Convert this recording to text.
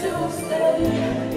to stay.